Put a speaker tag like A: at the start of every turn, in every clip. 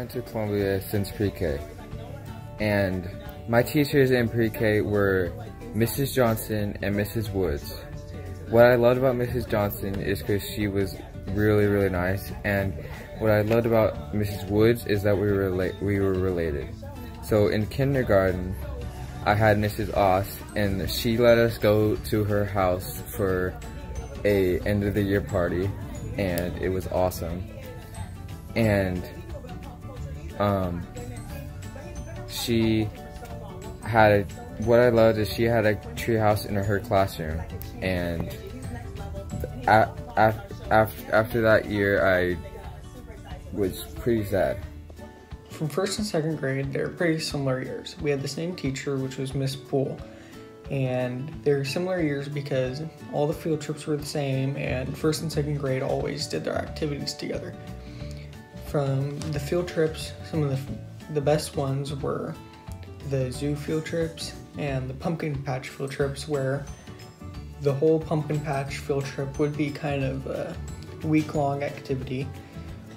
A: went to Columbia since pre-K, and my teachers in pre-K were Mrs. Johnson and Mrs. Woods. What I loved about Mrs. Johnson is because she was really, really nice, and what I loved about Mrs. Woods is that we were we were related. So in kindergarten, I had Mrs. Oss, and she let us go to her house for a end of the year party, and it was awesome. And um, she had a, what I loved is she had a treehouse in her classroom, and after after that year, I was pretty sad.
B: From first and second grade, they're pretty similar years. We had the same teacher, which was Miss Poole, and they're similar years because all the field trips were the same, and first and second grade always did their activities together. From the field trips, some of the the best ones were the zoo field trips and the pumpkin patch field trips, where the whole pumpkin patch field trip would be kind of a week long activity.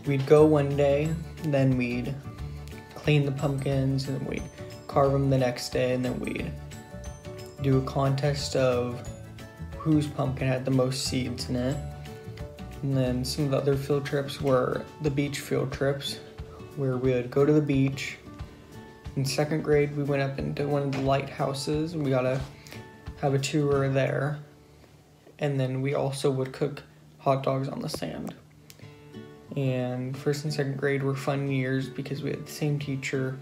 B: We'd go one day, then we'd clean the pumpkins, and we'd carve them the next day, and then we'd do a contest of whose pumpkin had the most seeds in it. And then some of the other field trips were the beach field trips, where we would go to the beach. In second grade, we went up into one of the lighthouses, and we got to have a tour there. And then we also would cook hot dogs on the sand. And first and second grade were fun years because we had the same teacher,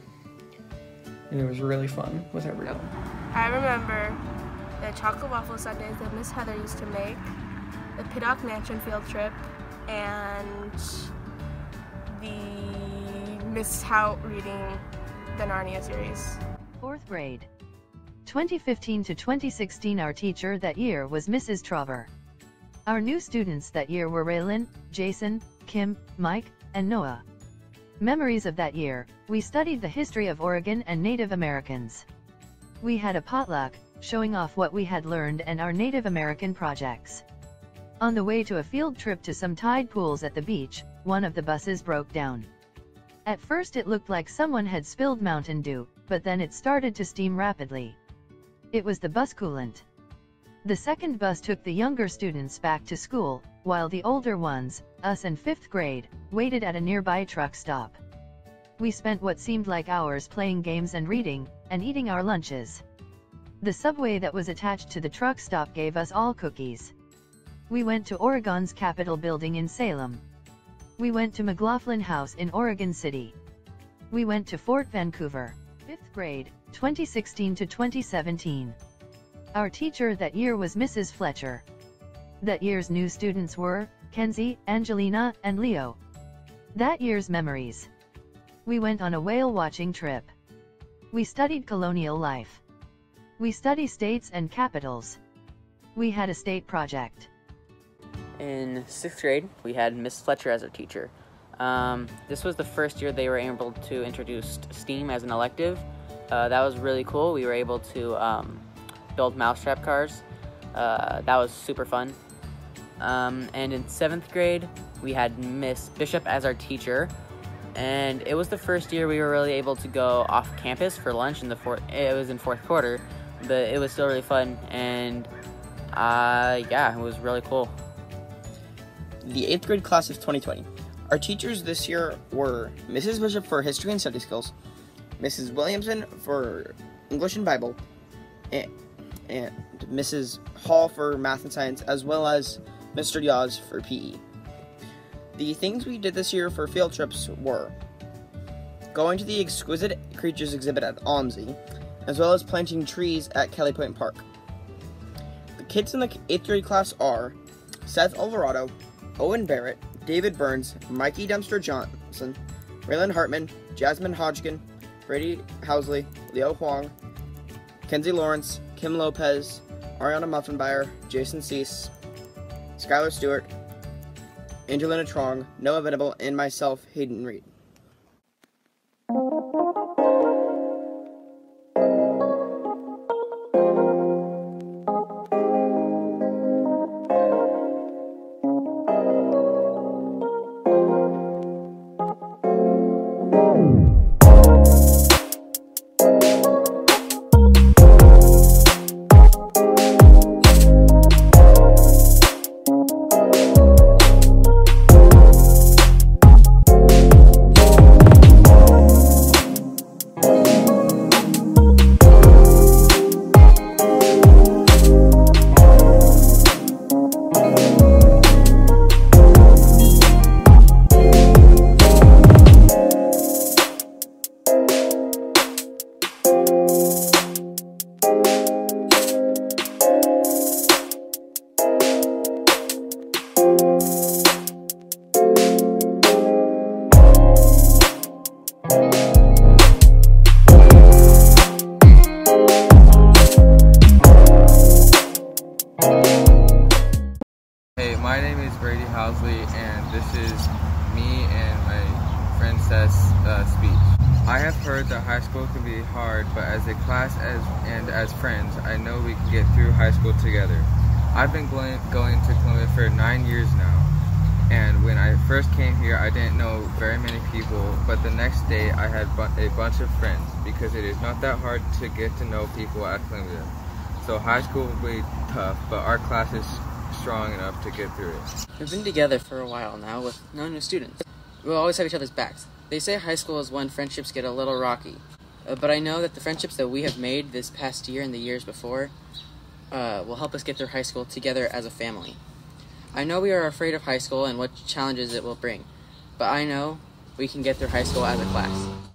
B: and it was really fun with everyone.
C: I remember the chocolate waffle sundaes that Miss Heather used to make, the Pittock Mansion field trip, and the Miss Hout reading the Narnia series.
D: Fourth grade. 2015 to 2016 our teacher that year was Mrs. Trover. Our new students that year were Raylan, Jason, Kim, Mike, and Noah. Memories of that year, we studied the history of Oregon and Native Americans. We had a potluck, showing off what we had learned and our Native American projects. On the way to a field trip to some tide pools at the beach, one of the buses broke down. At first it looked like someone had spilled Mountain Dew, but then it started to steam rapidly. It was the bus coolant. The second bus took the younger students back to school, while the older ones, us and 5th grade, waited at a nearby truck stop. We spent what seemed like hours playing games and reading, and eating our lunches. The subway that was attached to the truck stop gave us all cookies. We went to Oregon's Capitol building in Salem. We went to McLoughlin House in Oregon City. We went to Fort Vancouver, 5th grade, 2016 to 2017. Our teacher that year was Mrs. Fletcher. That year's new students were, Kenzie, Angelina, and Leo. That year's memories. We went on a whale watching trip. We studied colonial life. We study states and capitals. We had a state project.
E: In sixth grade, we had Miss Fletcher as our teacher. Um, this was the first year they were able to introduce STEAM as an elective. Uh, that was really cool. We were able to um, build mousetrap cars. Uh, that was super fun. Um, and in seventh grade, we had Miss Bishop as our teacher. And it was the first year we were really able to go off campus for lunch in the fourth. It was in fourth quarter, but it was still really fun. And uh, yeah, it was really cool.
F: The eighth grade class of 2020. Our teachers this year were Mrs. Bishop for History and Study Skills, Mrs. Williamson for English and Bible, and, and Mrs. Hall for Math and Science, as well as Mr. Yaz for PE. The things we did this year for field trips were going to the Exquisite Creatures exhibit at OMSI, as well as planting trees at Kelley Point Park. The kids in the 8th grade class are Seth Alvarado, Owen Barrett, David Burns, Mikey Dempster Johnson, Raylan Hartman, Jasmine Hodgkin, Brady Housley, Leo Huang, Kenzie Lawrence, Kim Lopez, Ariana Muffenbeyer, Jason Cease, Skylar Stewart, Angelina Trong, Noah Venable, and myself, Hayden Reed.
A: I have heard that high school can be hard, but as a class as, and as friends, I know we can get through high school together. I've been going, going to Columbia for nine years now, and when I first came here, I didn't know very many people, but the next day I had bu a bunch of friends because it is not that hard to get to know people at Columbia. So high school will be tough, but our class is strong enough to get through it.
E: We've been together for a while now with no new students. We'll always have each other's backs. They say high school is when friendships get a little rocky. Uh, but I know that the friendships that we have made this past year and the years before uh, will help us get through high school together as a family. I know we are afraid of high school and what challenges it will bring, but I know we can get through high school as a class.